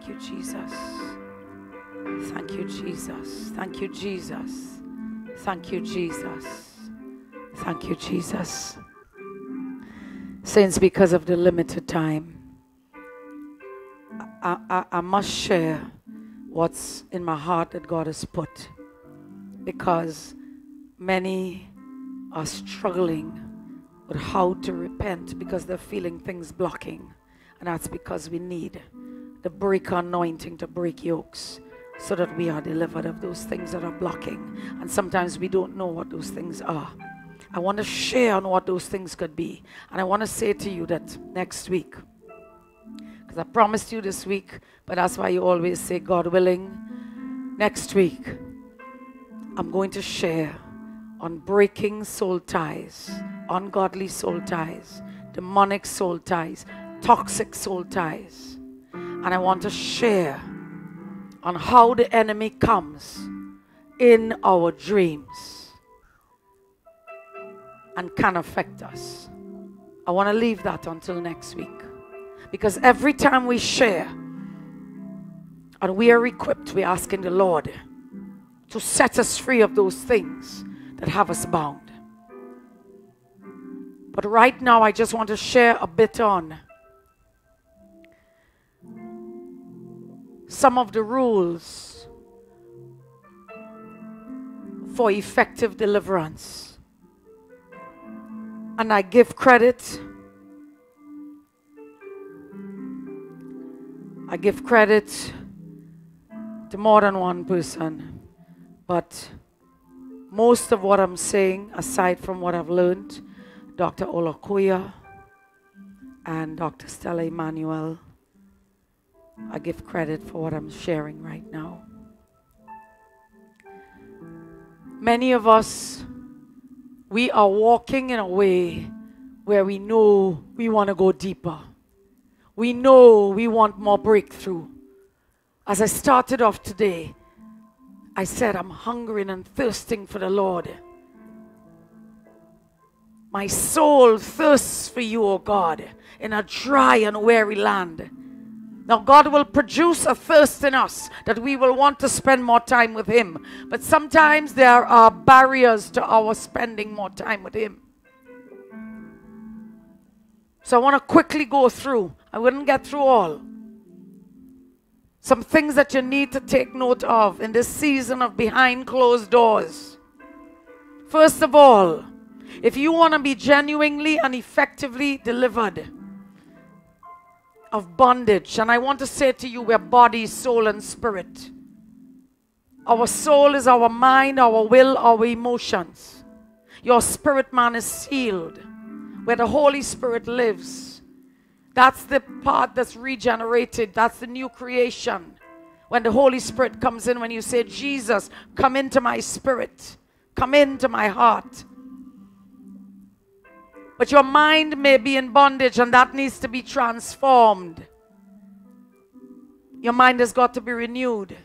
Thank you, Jesus. Thank you, Jesus. Thank you, Jesus. Thank you, Jesus. Thank you, Jesus. Saints, because of the limited time, I, I, I must share what's in my heart that God has put. Because many are struggling with how to repent because they're feeling things blocking. And that's because we need the break anointing to break yokes so that we are delivered of those things that are blocking. And sometimes we don't know what those things are. I want to share on what those things could be. And I want to say to you that next week, because I promised you this week, but that's why you always say, God willing, next week, I'm going to share on breaking soul ties, ungodly soul ties, demonic soul ties, toxic soul ties. And I want to share on how the enemy comes in our dreams and can affect us. I want to leave that until next week. Because every time we share and we are equipped, we're asking the Lord to set us free of those things that have us bound. But right now, I just want to share a bit on some of the rules for effective deliverance. And I give credit. I give credit to more than one person. But most of what I'm saying, aside from what I've learned, Dr. Olukoya and Dr. Stella Emmanuel I give credit for what I'm sharing right now. Many of us, we are walking in a way where we know we want to go deeper. We know we want more breakthrough. As I started off today, I said, I'm hungering and thirsting for the Lord. My soul thirsts for you, O God, in a dry and weary land. Now, God will produce a thirst in us that we will want to spend more time with Him. But sometimes there are barriers to our spending more time with Him. So I want to quickly go through. I wouldn't get through all. Some things that you need to take note of in this season of behind closed doors. First of all, if you want to be genuinely and effectively delivered, of bondage. And I want to say to you, we're body, soul, and spirit. Our soul is our mind, our will, our emotions. Your spirit man is sealed where the Holy Spirit lives. That's the part that's regenerated. That's the new creation. When the Holy Spirit comes in, when you say, Jesus, come into my spirit, come into my heart. But your mind may be in bondage and that needs to be transformed. Your mind has got to be renewed.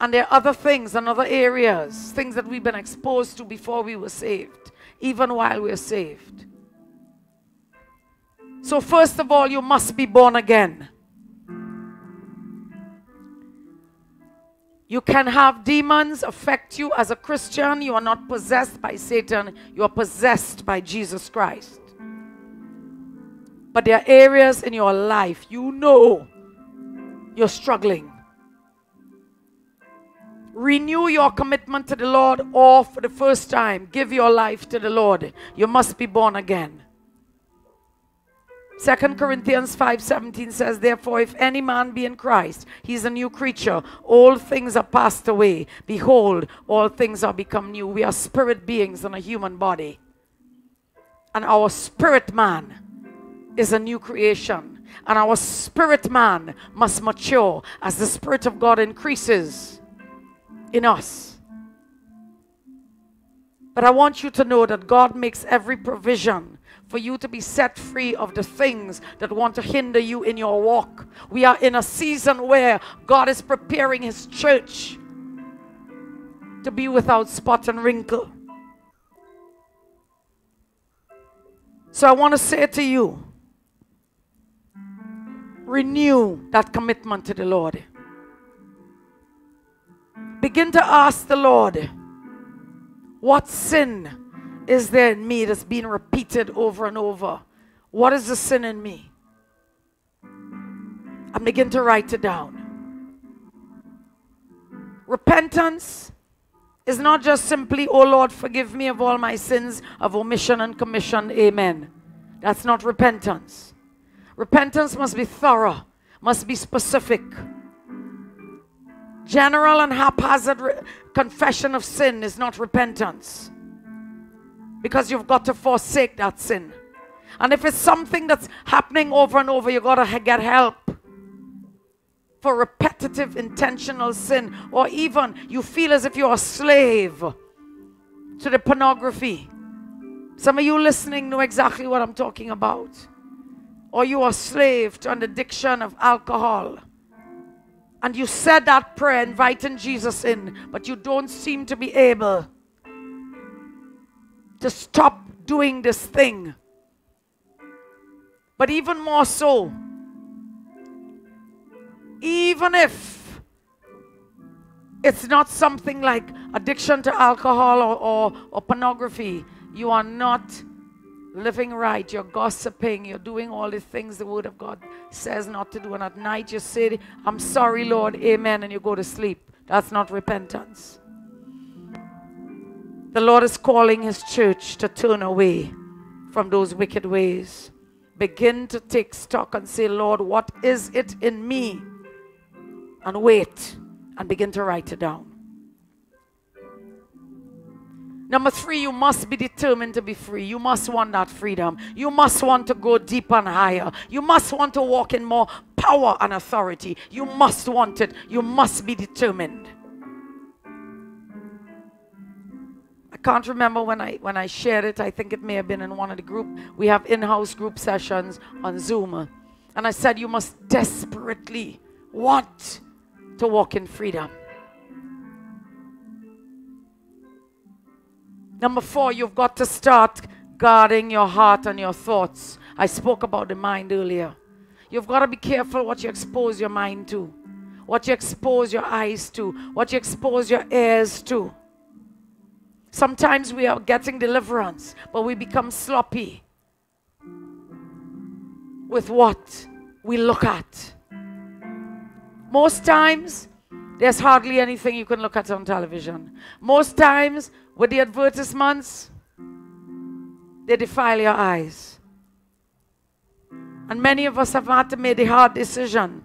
And there are other things and other areas, things that we've been exposed to before we were saved, even while we're saved. So, first of all, you must be born again. You can have demons affect you as a Christian. You are not possessed by Satan, you are possessed by Jesus Christ. But there are areas in your life you know you're struggling. Renew your commitment to the Lord, or for the first time, give your life to the Lord. You must be born again. Second Corinthians 5:17 says, Therefore, if any man be in Christ, he is a new creature. All things are passed away. Behold, all things are become new. We are spirit beings in a human body. And our spirit man is a new creation. And our spirit man must mature as the Spirit of God increases in us. But I want you to know that God makes every provision for you to be set free of the things that want to hinder you in your walk. We are in a season where God is preparing His church to be without spot and wrinkle. So I want to say to you renew that commitment to the Lord. Begin to ask the Lord, what sin is there in me that's being repeated over and over? What is the sin in me? And begin to write it down. Repentance is not just simply, oh Lord, forgive me of all my sins of omission and commission. Amen. That's not repentance. Repentance must be thorough, must be specific. General and haphazard confession of sin is not repentance. Because you've got to forsake that sin. And if it's something that's happening over and over, you've got to get help for repetitive intentional sin. Or even you feel as if you're a slave to the pornography. Some of you listening know exactly what I'm talking about. Or you are a slave to an addiction of alcohol and you said that prayer inviting Jesus in, but you don't seem to be able to stop doing this thing. But even more so, even if it's not something like addiction to alcohol or, or, or pornography, you are not living right, you're gossiping, you're doing all the things the Word of God says not to do. And at night you say, I'm sorry, Lord, amen, and you go to sleep. That's not repentance. The Lord is calling His church to turn away from those wicked ways. Begin to take stock and say, Lord, what is it in me? And wait and begin to write it down. Number three, you must be determined to be free. You must want that freedom. You must want to go deeper and higher. You must want to walk in more power and authority. You must want it. You must be determined. I can't remember when I when I shared it. I think it may have been in one of the group. We have in-house group sessions on Zoom. And I said you must desperately want to walk in freedom. Number four, you've got to start guarding your heart and your thoughts. I spoke about the mind earlier. You've got to be careful what you expose your mind to, what you expose your eyes to, what you expose your ears to. Sometimes we are getting deliverance, but we become sloppy with what we look at. Most times, there's hardly anything you can look at on television. Most times, with the advertisements, they defile your eyes. And many of us have had to make the hard decision.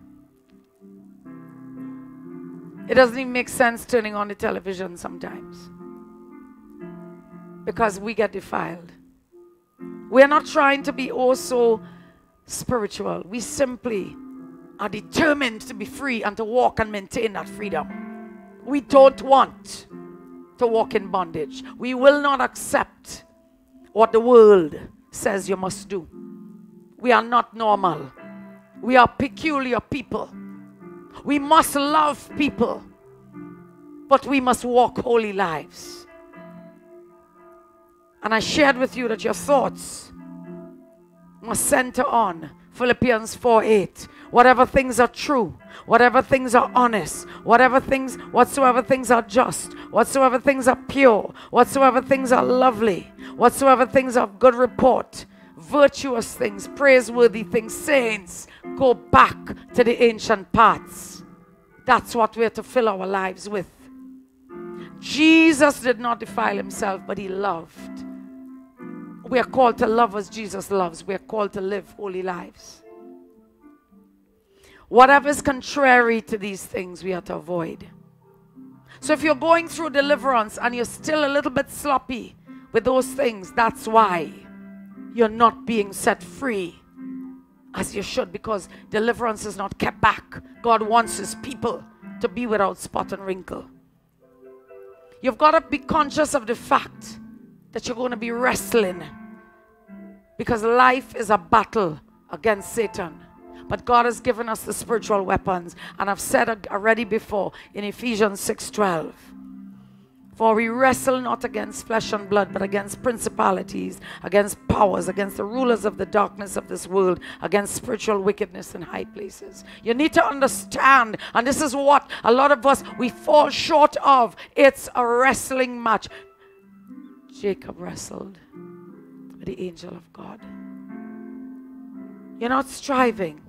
It doesn't even make sense turning on the television sometimes because we get defiled. We are not trying to be also spiritual. We simply are determined to be free and to walk and maintain that freedom. We don't want to walk in bondage. We will not accept what the world says you must do. We are not normal. We are peculiar people. We must love people, but we must walk holy lives. And I shared with you that your thoughts must center on Philippians 4 8. Whatever things are true, whatever things are honest, whatever things, whatsoever things are just, whatsoever things are pure, whatsoever things are lovely, whatsoever things are good report, virtuous things, praiseworthy things, saints, go back to the ancient paths. That's what we're to fill our lives with. Jesus did not defile himself, but he loved. We are called to love as Jesus loves. We are called to live holy lives. Whatever is contrary to these things, we are to avoid. So if you're going through deliverance and you're still a little bit sloppy with those things, that's why you're not being set free as you should because deliverance is not kept back. God wants his people to be without spot and wrinkle. You've got to be conscious of the fact that you're going to be wrestling because life is a battle against Satan. But God has given us the spiritual weapons. And I've said already before in Ephesians 6:12. For we wrestle not against flesh and blood, but against principalities, against powers, against the rulers of the darkness of this world, against spiritual wickedness in high places. You need to understand, and this is what a lot of us we fall short of. It's a wrestling match. Jacob wrestled the angel of God. You're not striving,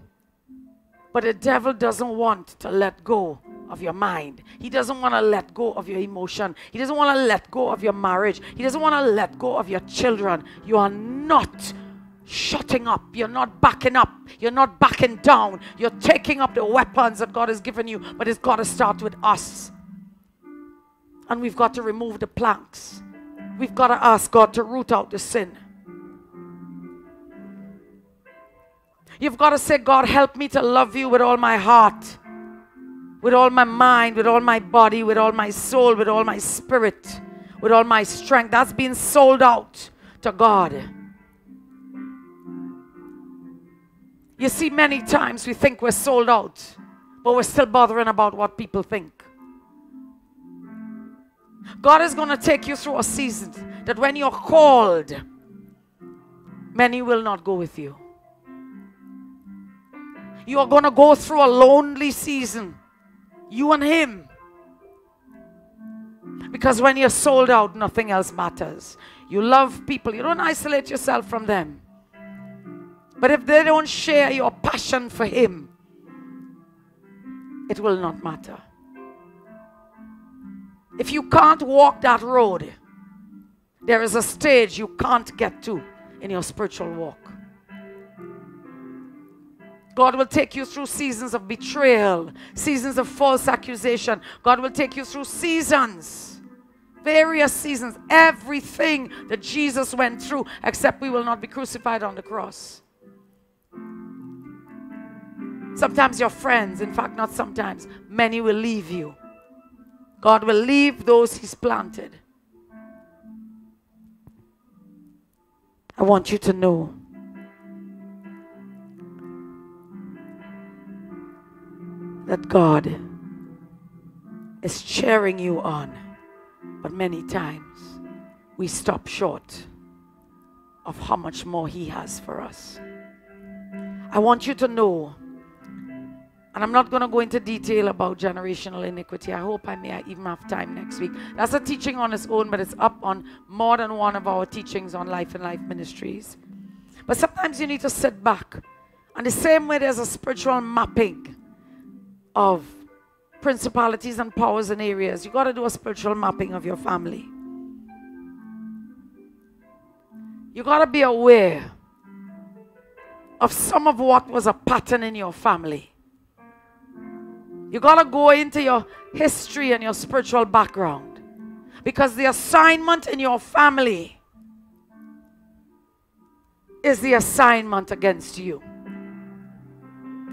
but the devil doesn't want to let go of your mind. He doesn't want to let go of your emotion. He doesn't want to let go of your marriage. He doesn't want to let go of your children. You are not shutting up. You're not backing up. You're not backing down. You're taking up the weapons that God has given you, but it's got to start with us. And we've got to remove the planks. We've got to ask God to root out the sin. You've got to say, God, help me to love you with all my heart with all my mind, with all my body, with all my soul, with all my spirit, with all my strength. That's been sold out to God. You see, many times we think we're sold out, but we're still bothering about what people think. God is going to take you through a season that when you're called, many will not go with you. You are going to go through a lonely season you and Him. Because when you're sold out, nothing else matters. You love people, you don't isolate yourself from them. But if they don't share your passion for Him, it will not matter. If you can't walk that road, there is a stage you can't get to in your spiritual walk. God will take you through seasons of betrayal, seasons of false accusation. God will take you through seasons, various seasons, everything that Jesus went through, except we will not be crucified on the cross. Sometimes your friends, in fact, not sometimes, many will leave you. God will leave those He's planted. I want you to know that God is cheering you on. But many times we stop short of how much more He has for us. I want you to know, and I'm not going to go into detail about generational iniquity. I hope I may even have time next week. That's a teaching on its own, but it's up on more than one of our teachings on Life in Life Ministries. But sometimes you need to sit back. And the same way there's a spiritual mapping of principalities and powers and areas. You got to do a spiritual mapping of your family. You got to be aware of some of what was a pattern in your family. You got to go into your history and your spiritual background. Because the assignment in your family is the assignment against you.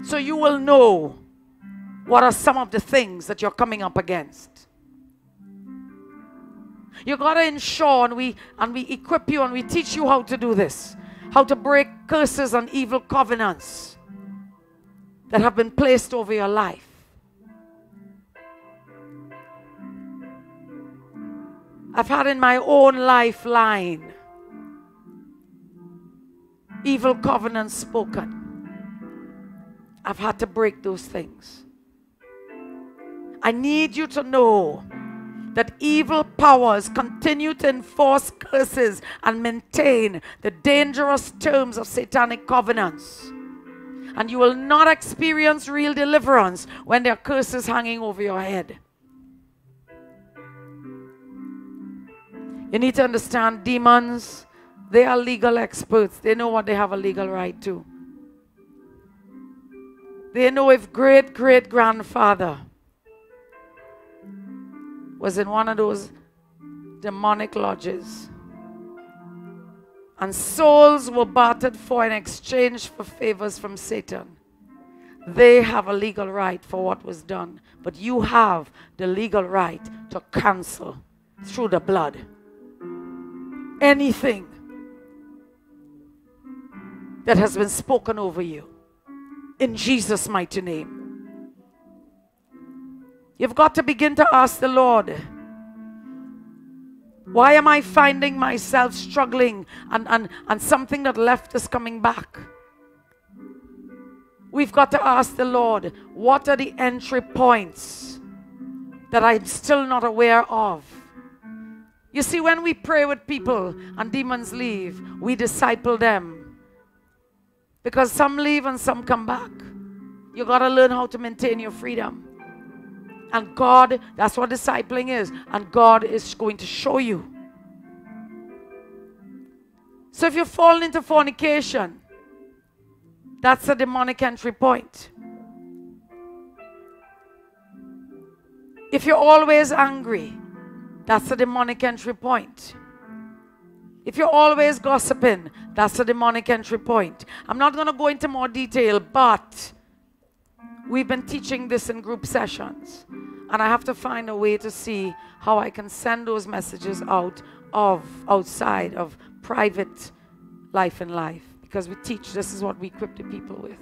So you will know what are some of the things that you're coming up against? You gotta ensure and we and we equip you and we teach you how to do this. How to break curses and evil covenants that have been placed over your life. I've had in my own lifeline evil covenants spoken. I've had to break those things. I need you to know that evil powers continue to enforce curses and maintain the dangerous terms of satanic covenants. And you will not experience real deliverance when there are curses hanging over your head. You need to understand demons, they are legal experts. They know what they have a legal right to. They know if great great grandfather was in one of those demonic lodges. And souls were bartered for in exchange for favors from Satan. They have a legal right for what was done, but you have the legal right to cancel through the blood anything that has been spoken over you in Jesus' mighty name. You've got to begin to ask the Lord Why am I finding myself struggling and, and, and something that left is coming back? We've got to ask the Lord, what are the entry points that I'm still not aware of? You see, when we pray with people and demons leave, we disciple them. Because some leave and some come back. You've got to learn how to maintain your freedom. And God, that's what discipling is. And God is going to show you. So if you fall into fornication, that's a demonic entry point. If you're always angry, that's a demonic entry point. If you're always gossiping, that's a demonic entry point. I'm not going to go into more detail, but we've been teaching this in group sessions. And I have to find a way to see how I can send those messages out of outside of private Life in Life. Because we teach this is what we equip the people with.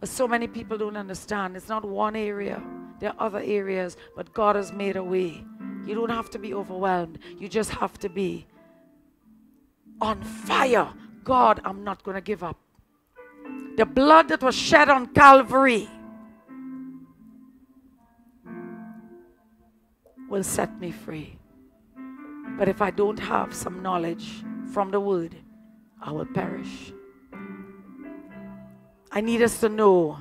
But so many people don't understand. It's not one area, there are other areas, but God has made a way. You don't have to be overwhelmed. You just have to be on fire. God, I'm not going to give up. The blood that was shed on Calvary will set me free. But if I don't have some knowledge from the word, I will perish. I need us to know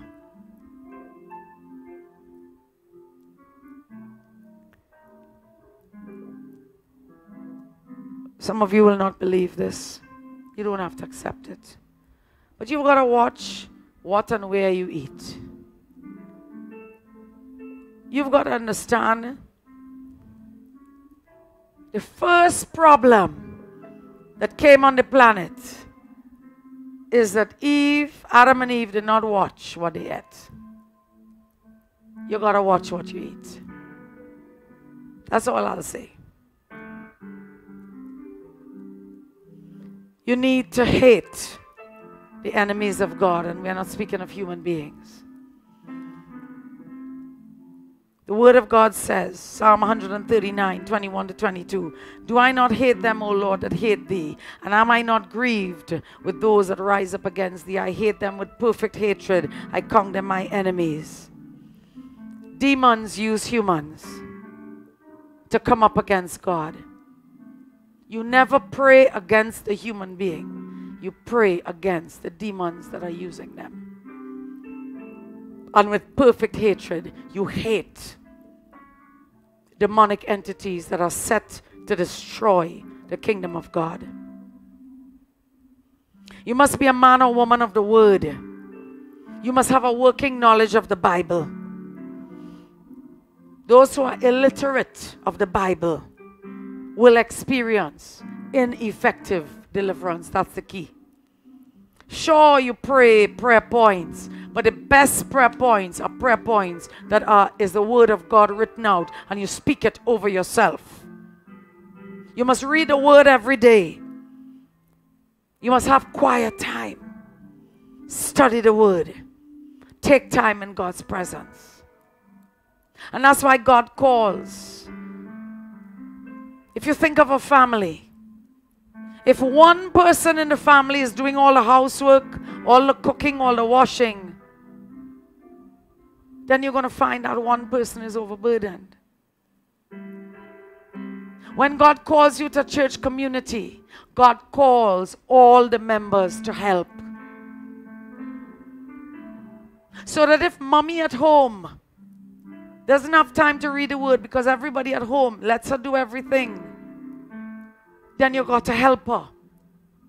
Some of you will not believe this. You don't have to accept it. But you've got to watch what and where you eat. You've got to understand the first problem that came on the planet is that Eve, Adam and Eve did not watch what they ate. You got to watch what you eat. That's all I'll say. You need to hate the enemies of God, and we're not speaking of human beings. The word of God says, Psalm 139, 21 to 22, Do I not hate them, O Lord, that hate thee? And am I not grieved with those that rise up against thee? I hate them with perfect hatred. I conquer my enemies. Demons use humans to come up against God. You never pray against a human being. You pray against the demons that are using them. And with perfect hatred, you hate demonic entities that are set to destroy the kingdom of God. You must be a man or woman of the word. You must have a working knowledge of the Bible. Those who are illiterate of the Bible, will experience ineffective deliverance. That's the key. Sure, you pray prayer points, but the best prayer points are prayer points that are is the word of God written out, and you speak it over yourself. You must read the word every day. You must have quiet time. Study the word. Take time in God's presence. And that's why God calls if you think of a family, if one person in the family is doing all the housework, all the cooking, all the washing, then you're going to find that one person is overburdened. When God calls you to church community, God calls all the members to help. So that if mommy at home doesn't have time to read the word because everybody at home lets her do everything. Then you got to help her.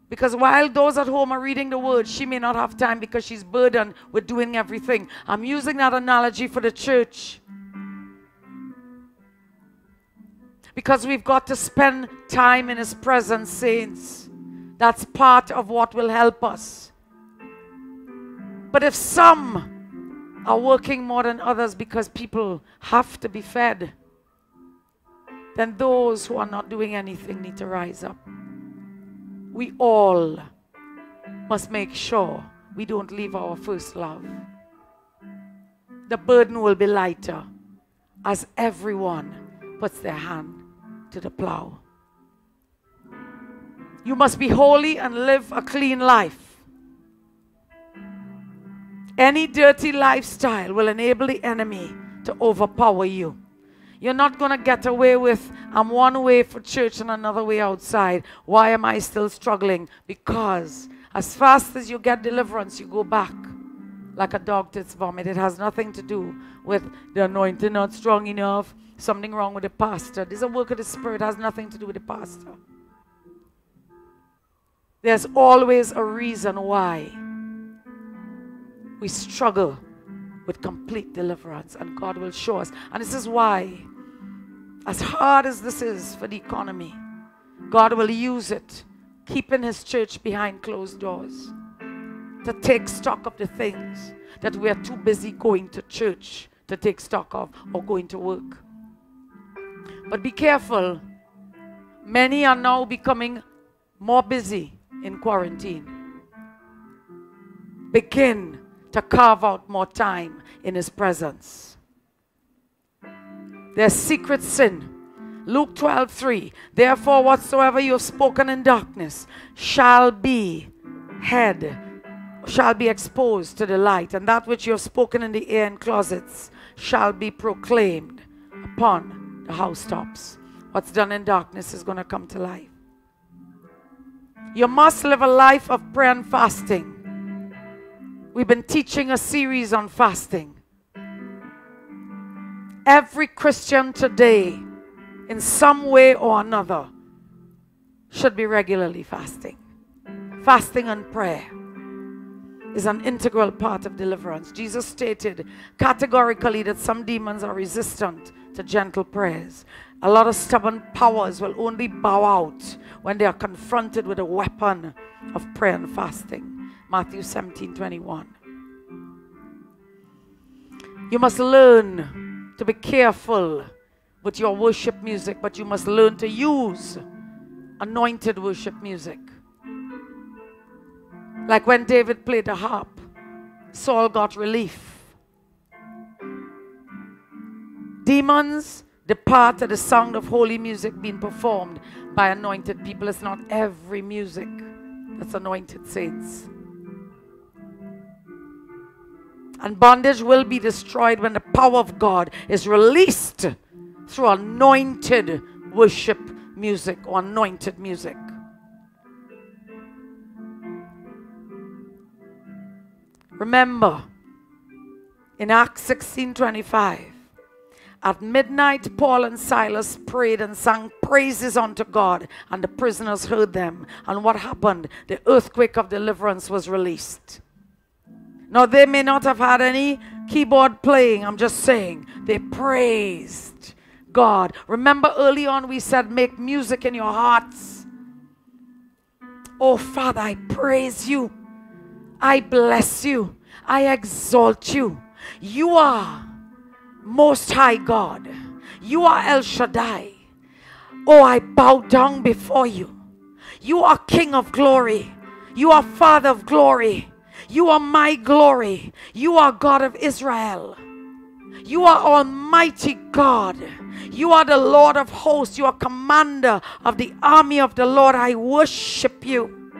Because while those at home are reading the word, she may not have time because she's burdened with doing everything. I'm using that analogy for the church. Because we've got to spend time in His presence, saints. That's part of what will help us. But if some are working more than others because people have to be fed, then those who are not doing anything need to rise up. We all must make sure we don't leave our first love. The burden will be lighter as everyone puts their hand to the plow. You must be holy and live a clean life. Any dirty lifestyle will enable the enemy to overpower you. You're not going to get away with, I'm one way for church and another way outside. Why am I still struggling? Because as fast as you get deliverance, you go back like a dog to its vomit. It has nothing to do with the anointing not strong enough, something wrong with the pastor. This is a work of the Spirit, has nothing to do with the pastor. There's always a reason why we struggle with complete deliverance, and God will show us. And this is why, as hard as this is for the economy, God will use it, keeping His church behind closed doors, to take stock of the things that we are too busy going to church to take stock of or going to work. But be careful. Many are now becoming more busy in quarantine. Begin to carve out more time in His presence. There's secret sin. Luke 12 3. Therefore, whatsoever you have spoken in darkness shall be head, shall be exposed to the light, and that which you have spoken in the air in closets shall be proclaimed upon the housetops. What's done in darkness is going to come to life. You must live a life of prayer and fasting. We've been teaching a series on fasting. Every Christian today, in some way or another, should be regularly fasting. Fasting and prayer is an integral part of deliverance. Jesus stated categorically that some demons are resistant to gentle prayers. A lot of stubborn powers will only bow out when they are confronted with a weapon of prayer and fasting. Matthew 17 21. You must learn to be careful with your worship music, but you must learn to use anointed worship music. Like when David played the harp, Saul got relief. Demons depart at the sound of holy music being performed by anointed people. It's not every music that's anointed saints. And bondage will be destroyed when the power of God is released through anointed worship music or anointed music. Remember, in Acts 16 25, at midnight, Paul and Silas prayed and sang praises unto God, and the prisoners heard them. And what happened? The earthquake of deliverance was released. Now, they may not have had any keyboard playing, I'm just saying. They praised God. Remember early on, we said, make music in your hearts. Oh, Father, I praise you. I bless you. I exalt you. You are most high God. You are El Shaddai. Oh, I bow down before you. You are King of glory. You are Father of glory. You are my glory. You are God of Israel. You are Almighty God. You are the Lord of hosts. You are commander of the army of the Lord. I worship you.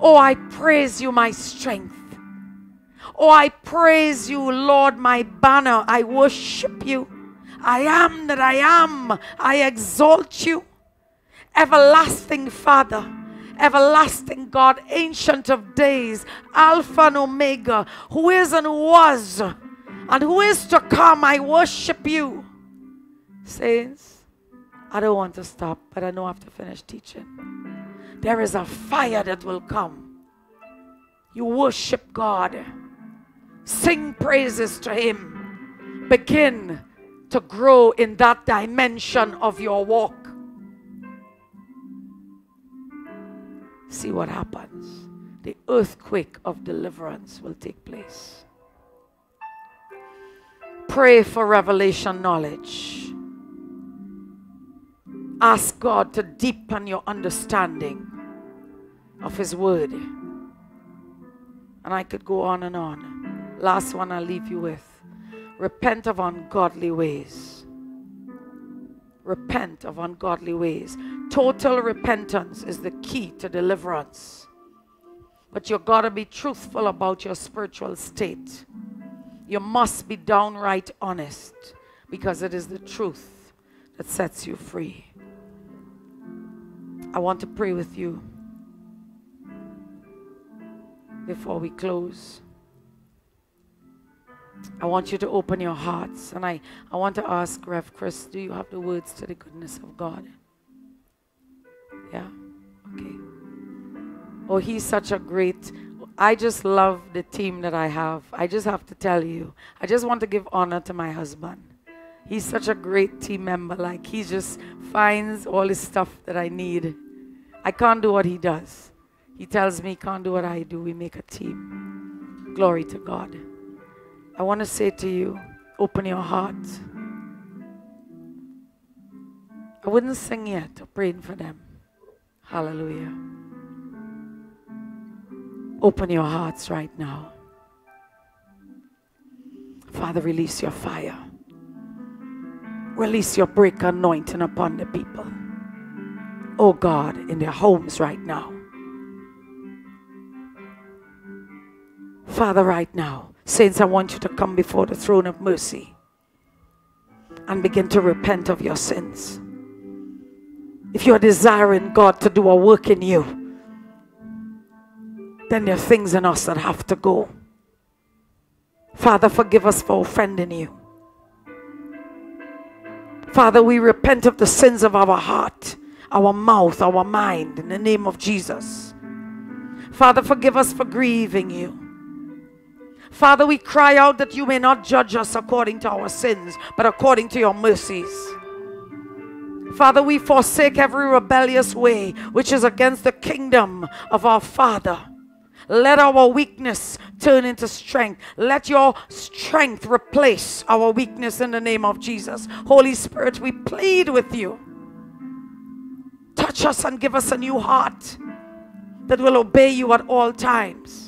Oh, I praise you, my strength. Oh, I praise you, Lord, my banner. I worship you. I am that I am. I exalt you. Everlasting Father, everlasting God, ancient of days, Alpha and Omega, who is and was, and who is to come. I worship you. Saints, I don't want to stop, but I know I have to finish teaching. There is a fire that will come. You worship God, sing praises to Him, begin to grow in that dimension of your walk. See what happens. The earthquake of deliverance will take place. Pray for revelation knowledge. Ask God to deepen your understanding of His Word. And I could go on and on. Last one I'll leave you with repent of ungodly ways. Repent of ungodly ways. Total repentance is the key to deliverance. But you've got to be truthful about your spiritual state. You must be downright honest because it is the truth that sets you free. I want to pray with you before we close. I want you to open your hearts and I, I want to ask Rev Chris, do you have the words to the goodness of God? Yeah? Okay. Oh, he's such a great I just love the team that I have. I just have to tell you. I just want to give honor to my husband. He's such a great team member. Like, he just finds all the stuff that I need. I can't do what he does. He tells me, can't do what I do. We make a team. Glory to God. I want to say to you, open your heart. I wouldn't sing yet, praying for them. Hallelujah. Open your hearts right now. Father, release your fire. Release your break anointing upon the people. Oh God, in their homes right now. Father, right now, saints, I want you to come before the throne of mercy and begin to repent of your sins. If you are desiring God to do a work in you, then there are things in us that have to go. Father, forgive us for offending you. Father, we repent of the sins of our heart, our mouth, our mind, in the name of Jesus. Father, forgive us for grieving you. Father, we cry out that you may not judge us according to our sins, but according to your mercies. Father, we forsake every rebellious way which is against the kingdom of our Father. Let our weakness turn into strength. Let your strength replace our weakness in the name of Jesus. Holy Spirit, we plead with you. Touch us and give us a new heart that will obey you at all times.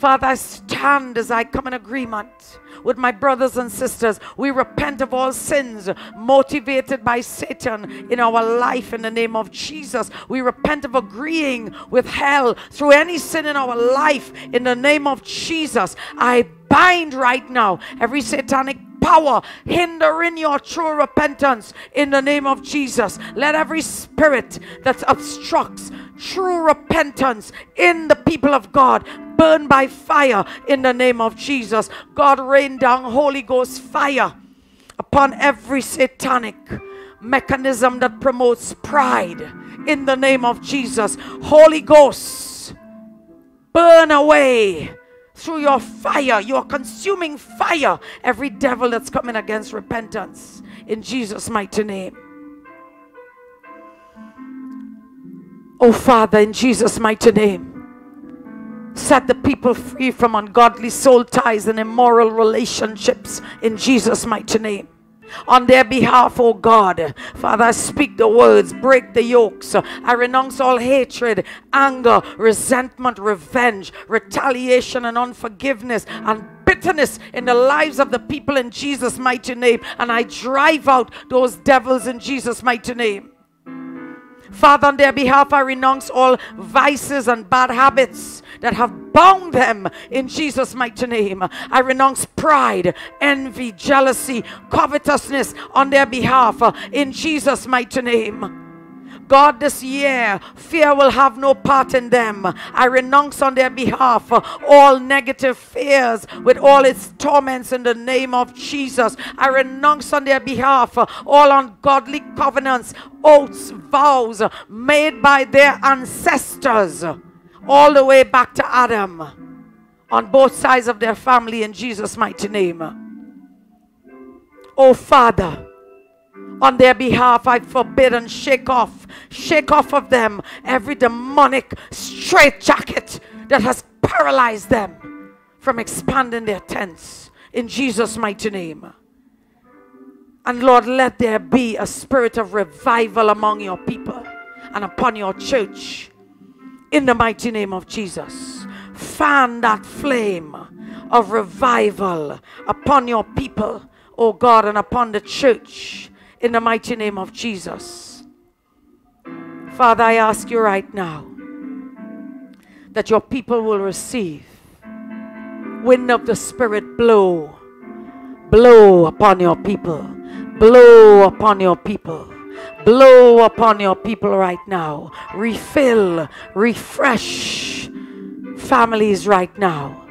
Father, I stand as I come in agreement with my brothers and sisters. We repent of all sins motivated by Satan in our life in the name of Jesus. We repent of agreeing with hell through any sin in our life in the name of Jesus. I bind right now every satanic power hindering your true repentance in the name of Jesus. Let every spirit that obstructs true repentance in the people of God burn by fire in the name of Jesus. God, rain down Holy Ghost fire upon every satanic mechanism that promotes pride in the name of Jesus. Holy Ghost, burn away through your fire, your consuming fire, every devil that's coming against repentance in Jesus' mighty name. Oh, Father, in Jesus' mighty name, set the people free from ungodly soul ties and immoral relationships in Jesus' mighty name on their behalf, oh God. Father, I speak the words, break the yokes. I renounce all hatred, anger, resentment, revenge, retaliation, and unforgiveness, and bitterness in the lives of the people in Jesus' mighty name. And I drive out those devils in Jesus' mighty name. Father, on their behalf, I renounce all vices and bad habits that have bound them in Jesus' mighty name. I renounce pride, envy, jealousy, covetousness on their behalf uh, in Jesus' mighty name. God, this year, fear will have no part in them. I renounce on their behalf all negative fears with all its torments in the name of Jesus. I renounce on their behalf all ungodly covenants, oaths, vows made by their ancestors all the way back to Adam on both sides of their family in Jesus' mighty name. Oh, Father on their behalf. I forbid and shake off, shake off of them every demonic straitjacket that has paralyzed them from expanding their tents in Jesus' mighty name. And Lord, let there be a spirit of revival among your people and upon your church in the mighty name of Jesus. Fan that flame of revival upon your people, O oh God, and upon the church in the mighty name of Jesus. Father, I ask you right now that your people will receive wind of the Spirit blow, blow upon your people, blow upon your people. Blow upon your people right now. Refill, refresh families right now.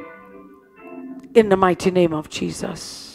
In the mighty name of Jesus.